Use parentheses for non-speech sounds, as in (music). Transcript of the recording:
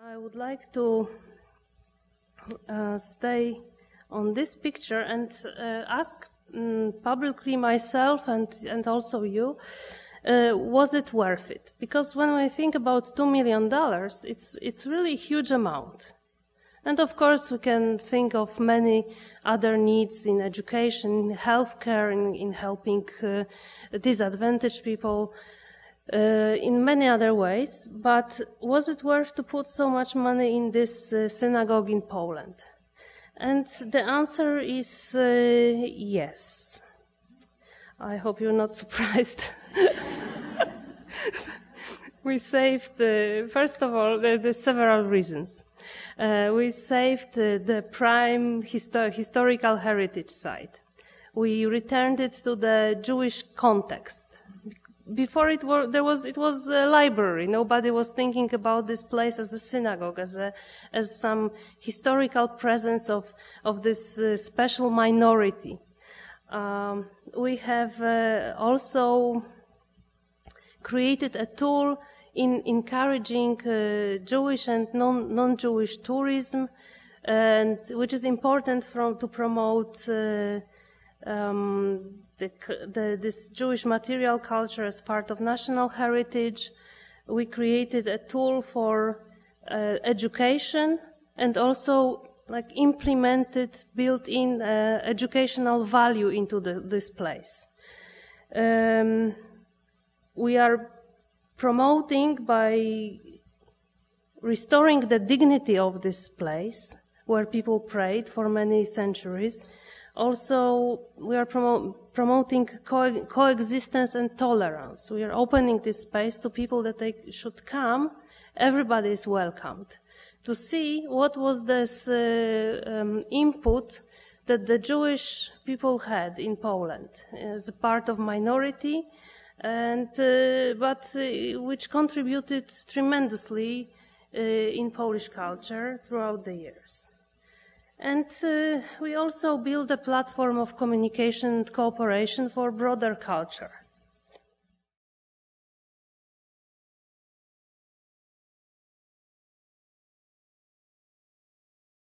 I would like to uh, stay on this picture and uh, ask um, publicly myself and, and also you, uh, was it worth it? Because when I think about $2 million, it's, it's really a huge amount. And of course, we can think of many other needs in education, in healthcare, in, in helping uh, disadvantaged people, in many other ways. But was it worth to put so much money in this uh, synagogue in Poland? And the answer is uh, yes. I hope you're not (laughs) surprised. we saved, uh, first of all, there's, there's several reasons. Uh, we saved uh, the prime histo- historical heritage site. We returned it to the Jewish context. Before it were, there was, it was a library. Nobody was thinking about this place as a synagogue, as a, as some historical presence of, of this uh, special minority. Um, we have uh, also created a tool in encouraging uh, Jewish and non, non-Jewish tourism, and which is important from, to promote uh, um, the, the, this Jewish material culture as part of national heritage. We created a tool for uh, education and also like implemented, built in uh, educational value into the, this place. Um, we are promoting by restoring the dignity of this place where people prayed for many centuries. Also, we are promo promoting co coexistence and tolerance. We are opening this space to people that they should come. Everybody is welcomed to see what was this uh, um, input that the Jewish people had in Poland as a part of minority, and uh, but uh, which contributed tremendously uh, in Polish culture throughout the years. And uh, we also build a platform of communication and cooperation for broader culture.